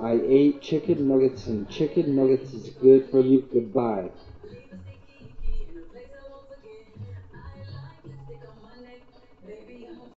I ate chicken nuggets and chicken nuggets is good for you. Goodbye.